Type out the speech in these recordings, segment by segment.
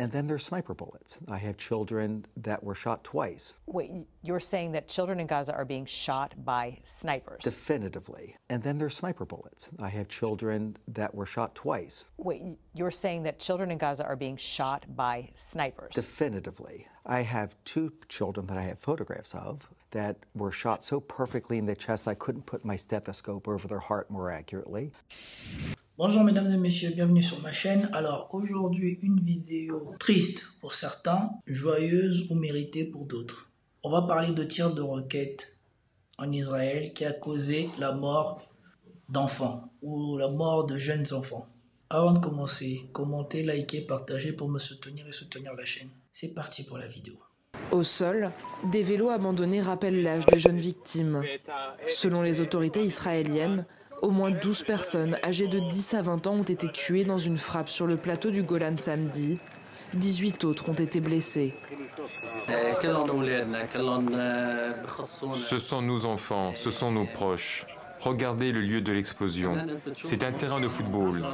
And then there's sniper bullets. I have children that were shot twice. Wait, you're saying that children in Gaza are being shot by snipers? Definitively. And then there's sniper bullets. I have children that were shot twice. Wait, you're saying that children in Gaza are being shot by snipers? Definitively. I have two children that I have photographs of that were shot so perfectly in the chest I couldn't put my stethoscope over their heart more accurately. Bonjour mesdames et messieurs, bienvenue sur ma chaîne. Alors aujourd'hui une vidéo triste pour certains, joyeuse ou méritée pour d'autres. On va parler de tirs de roquettes en Israël qui a causé la mort d'enfants ou la mort de jeunes enfants. Avant de commencer, commentez, likez, partagez pour me soutenir et soutenir la chaîne. C'est parti pour la vidéo. Au sol, des vélos abandonnés rappellent l'âge des jeunes victimes. Selon les autorités israéliennes, au moins 12 personnes âgées de 10 à 20 ans ont été tuées dans une frappe sur le plateau du Golan samedi. 18 autres ont été blessés. Ce sont nos enfants, ce sont nos proches. Regardez le lieu de l'explosion. C'est un terrain de football.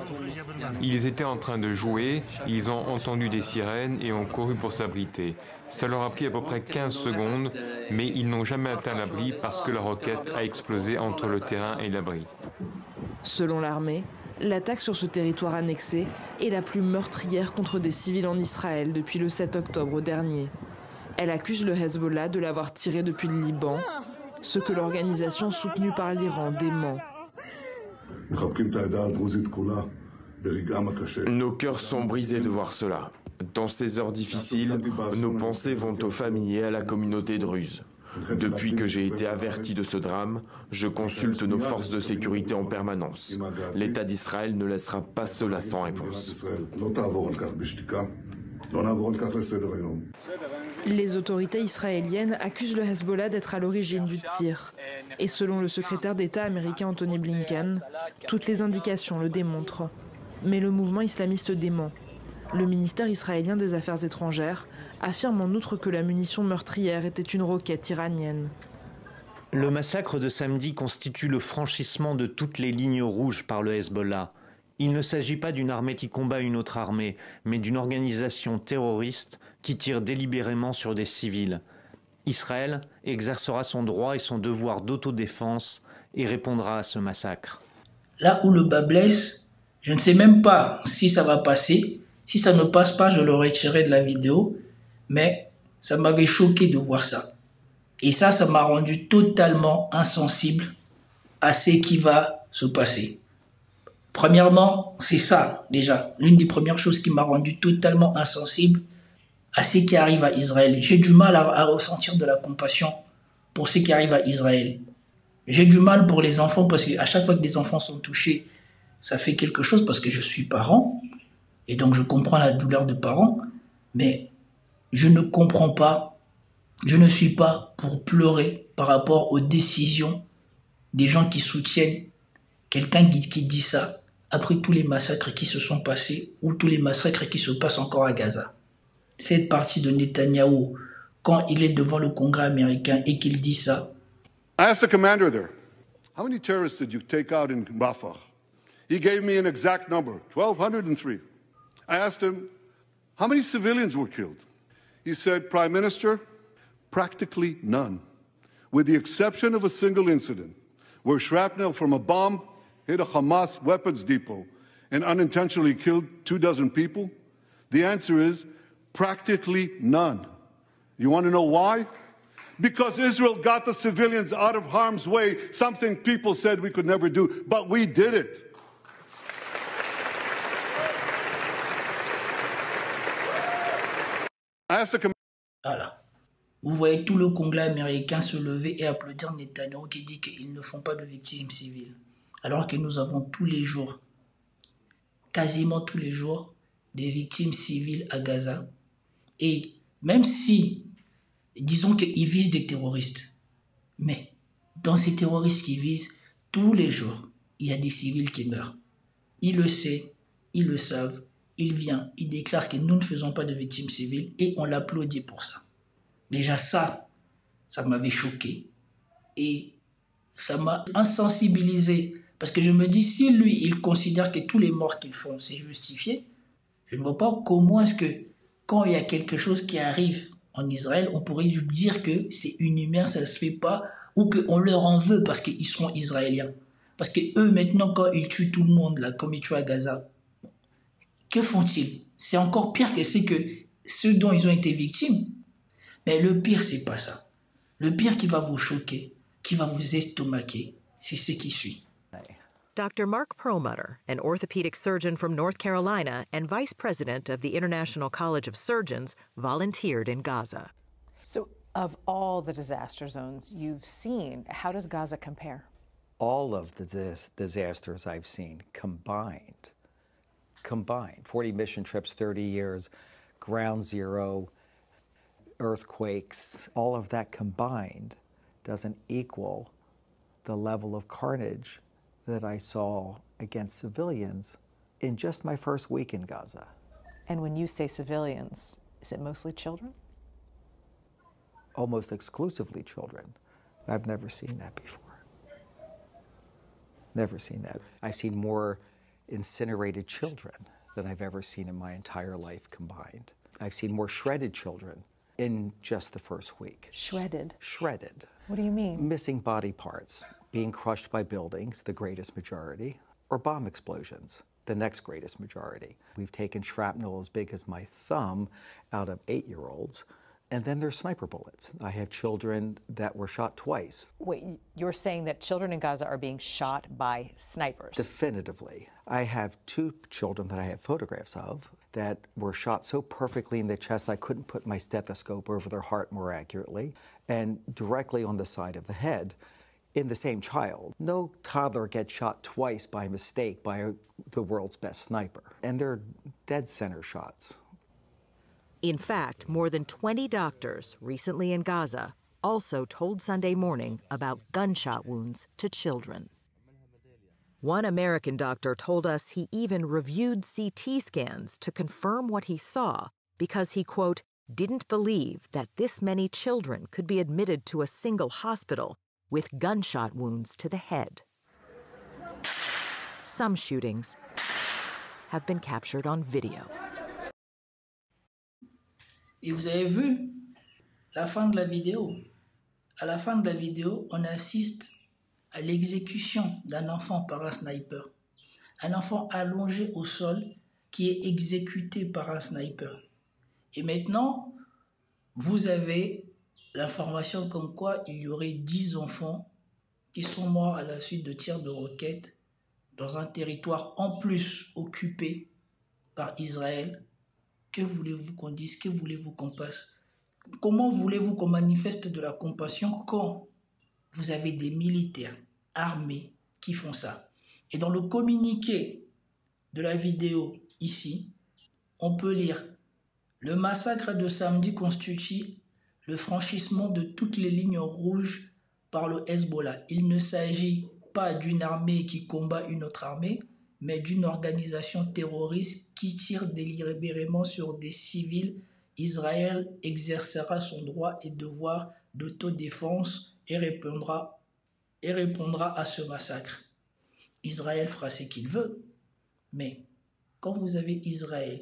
Ils étaient en train de jouer, ils ont entendu des sirènes et ont couru pour s'abriter. Ça leur a pris à peu près 15 secondes, mais ils n'ont jamais atteint l'abri parce que la roquette a explosé entre le terrain et l'abri. Selon l'armée, l'attaque sur ce territoire annexé est la plus meurtrière contre des civils en Israël depuis le 7 octobre dernier. Elle accuse le Hezbollah de l'avoir tiré depuis le Liban, ce que l'organisation soutenue par l'Iran dément. Nos cœurs sont brisés de voir cela. Dans ces heures difficiles, nos pensées vont aux familles et à la communauté druze. Depuis que j'ai été averti de ce drame, je consulte nos forces de sécurité en permanence. L'État d'Israël ne laissera pas cela sans réponse. Les autorités israéliennes accusent le Hezbollah d'être à l'origine du tir. Et selon le secrétaire d'État américain Anthony Blinken, toutes les indications le démontrent. Mais le mouvement islamiste dément. Le ministère israélien des Affaires étrangères affirme en outre que la munition meurtrière était une roquette iranienne. Le massacre de samedi constitue le franchissement de toutes les lignes rouges par le Hezbollah. Il ne s'agit pas d'une armée qui combat une autre armée, mais d'une organisation terroriste qui tire délibérément sur des civils. Israël exercera son droit et son devoir d'autodéfense et répondra à ce massacre. Là où le bas blesse, je ne sais même pas si ça va passer. Si ça ne passe pas, je l'aurais tiré de la vidéo. Mais ça m'avait choqué de voir ça. Et ça, ça m'a rendu totalement insensible à ce qui va se passer. Premièrement, c'est ça déjà, l'une des premières choses qui m'a rendu totalement insensible à ce qui arrive à Israël. J'ai du mal à, ressentir de la compassion pour ce qui arrive à Israël. J'ai du mal pour les enfants parce qu'à chaque fois que des enfants sont touchés, ça fait quelque chose parce que je suis parent et donc je comprends la douleur de parents, mais je ne comprends pas, je ne suis pas pour pleurer par rapport aux décisions des gens qui soutiennent quelqu'un qui dit ça après tous les massacres qui se sont passés ou tous les massacres qui se passent encore à Gaza. Cette partie de Netanyahou, quand il est devant le Congrès américain et qu'il dit ça. I asked the commander there, how many terrorists did you take out in Rafah? He gave me an exact number, 1,203. I asked him, how many civilians were killed? He said, Prime Minister, practically none, with the exception of a single incident where shrapnel from a bomb hit a Hamas weapons depot and unintentionally killed two dozen people? The answer is practically none. You want to know why? Because Israel got the civilians out of harm's way, something people said we could never do, but we did it. Voilà. Vous voyez tout le Congrès américain se lever et applaudir Netanyahu qui dit qu'ils ne font pas de victimes civiles alors que nous avons tous les jours, quasiment tous les jours, des victimes civiles à Gaza. Et même si, disons qu'ils visent des terroristes, mais dans ces terroristes qui visent, tous les jours, il y a des civils qui meurent. Ils le savent, ils le savent, il vient, il déclare que nous ne faisons pas de victimes civiles et on l'applaudit pour ça. Déjà ça, ça m'avait choqué et ça m'a insensibilisé parce que je me dis, si lui, il considère que tous les morts qu'ils font, c'est justifié, je ne vois pas comment est-ce que quand il y a quelque chose qui arrive en Israël, on pourrait dire que c'est inhumain, ça ne se fait pas, ou qu'on leur en veut parce qu'ils sont israéliens. Parce que eux, maintenant, quand ils tuent tout le monde, là, comme ils tuent à Gaza, que font-ils? C'est encore pire que c'est que ceux dont ils ont été victimes. Mais le pire, c'est pas ça. Le pire qui va vous choquer, qui va vous estomaquer, c'est ce qui suit. Dr. Mark Perlmutter, an orthopedic surgeon from North Carolina and vice president of the International College of Surgeons, volunteered in Gaza. So, of all the disaster zones you've seen, how does Gaza compare? All of the dis- disasters I've seen combined, combined, 40 mission trips, 30 years, ground zero, earthquakes, all of that combined doesn't equal the level of carnage that I saw against civilians in just my first week in Gaza. And when you say civilians, is it mostly children? Almost exclusively children. I've never seen that before. Never seen that. I've seen more incinerated children than I've ever seen in my entire life combined. I've seen more shredded children in just the first week. Shredded. Shredded. What do you mean? Missing body parts, being crushed by buildings, the greatest majority, or bomb explosions, the next greatest majority. We've taken shrapnel as big as my thumb out of eight year olds, and then there's sniper bullets. I have children that were shot twice. Wait, you're saying that children in Gaza are being shot by snipers? Definitively. I have two children that I have photographs of that were shot so perfectly in the chest I couldn't put my stethoscope over their heart more accurately, and directly on the side of the head in the same child. No toddler gets shot twice by mistake by the world's best sniper, and they're dead center shots. In fact, more than 20 doctors recently in Gaza also told Sunday morning about gunshot wounds to children. One American doctor told us he even reviewed CT scans to confirm what he saw because he, quote, didn't believe that this many children could be admitted to a single hospital with gunshot wounds to the head. Some shootings have been captured on video. Et vous avez vu la fin de la vidéo. À la fin de la vidéo, on assiste à l'exécution d'un enfant par un sniper. Un enfant allongé au sol qui est exécuté par un sniper. Et maintenant, vous avez l'information comme quoi il y aurait 10 enfants qui sont morts à la suite de tirs de roquettes dans un territoire en plus occupé par Israël. Que voulez-vous qu'on dise? Que voulez-vous qu'on passe? Comment voulez-vous qu'on manifeste de la compassion quand vous avez des militaires armés qui font ça? Et dans le communiqué de la vidéo ici, on peut lire le massacre de samedi constitue le franchissement de toutes les lignes rouges par le Hezbollah. Il ne s'agit pas d'une armée qui combat une autre armée, mais d'une organisation terroriste qui tire délibérément sur des civils. Israël exercera son droit et devoir d'autodéfense et répondra, et répondra à ce massacre. Israël fera ce qu'il veut, mais quand vous avez Israël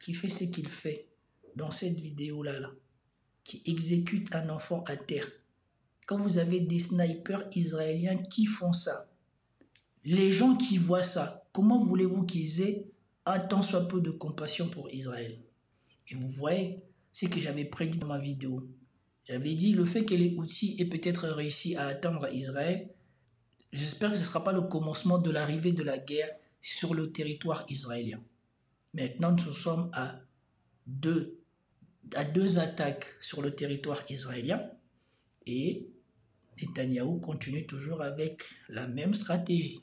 qui fait ce qu'il fait dans cette vidéo-là, là, qui exécute un enfant à terre, quand vous avez des snipers israéliens qui font ça, les gens qui voient ça, comment voulez-vous qu'ils aient un tant soit peu de compassion pour Israël? Et vous voyez ce que j'avais prédit dans ma vidéo. J'avais dit le fait que les outils aient peut-être réussi à atteindre Israël, j'espère que ce ne sera pas le commencement de l'arrivée de la guerre sur le territoire israélien. Maintenant, nous sommes à deux, à deux attaques sur le territoire israélien et Netanyahou continue toujours avec la même stratégie.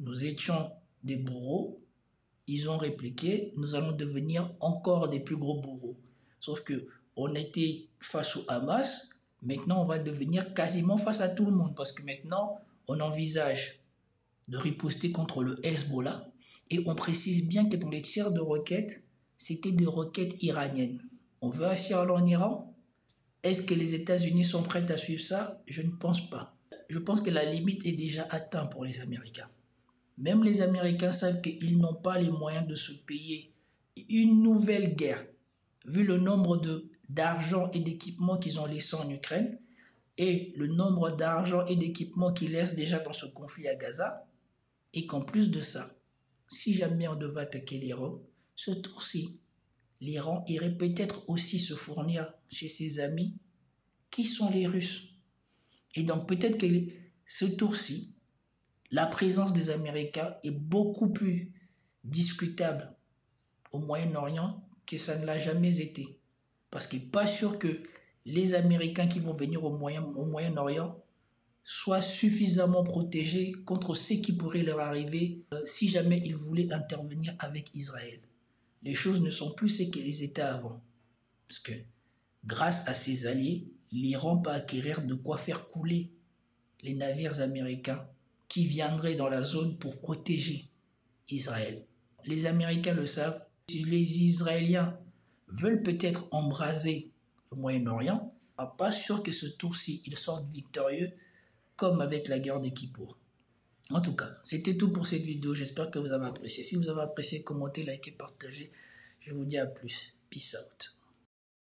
Nous étions des bourreaux, ils ont répliqué, nous allons devenir encore des plus gros bourreaux. Sauf que on était face au Hamas, maintenant on va devenir quasiment face à tout le monde parce que maintenant on envisage de riposter contre le Hezbollah et on précise bien que dans les tirs de roquettes, c'était des roquettes iraniennes. On veut assurer en Iran? Est-ce que les États-Unis sont prêts à suivre ça? Je ne pense pas. Je pense que la limite est déjà atteinte pour les Américains. Même les Américains savent qu'ils n'ont pas les moyens de se payer une nouvelle guerre. vu le nombre de d'argent et d'équipements qu'ils ont laissé en Ukraine et le nombre d'argent et d'équipements qu'ils laissent déjà dans ce conflit à Gaza, et qu'en plus de ça, si jamais on devait attaquer l'Iran, ce tour-ci, l'Iran irait peut-être aussi se fournir chez ses amis qui sont les Russes? Et donc peut-être que ce tour-ci, la présence des Américains est beaucoup plus discutable au Moyen-Orient que ça ne l'a jamais été. Parce qu'il n'est pas sûr que les Américains qui vont venir au Moyen-Orient soient suffisamment protégés contre ce qui pourrait leur arriver euh, si jamais ils voulaient intervenir avec Israël. Les choses ne sont plus ce qu'elles étaient avant. Parce que grâce à ses alliés, l'Iran peut acquérir de quoi faire couler les navires américains qui viendraient dans la zone pour protéger Israël. Les Américains le savent. Si les Israéliens veulent peut-être embraser le Moyen-Orient, pas sûr que ce tour-ci, ils sortent victorieux comme avec la guerre des Kippour. En tout cas, c'était tout pour cette vidéo. J'espère que vous avez apprécié. Si vous avez apprécié, commentez, likez, partagez. Je vous dis à plus. Peace out.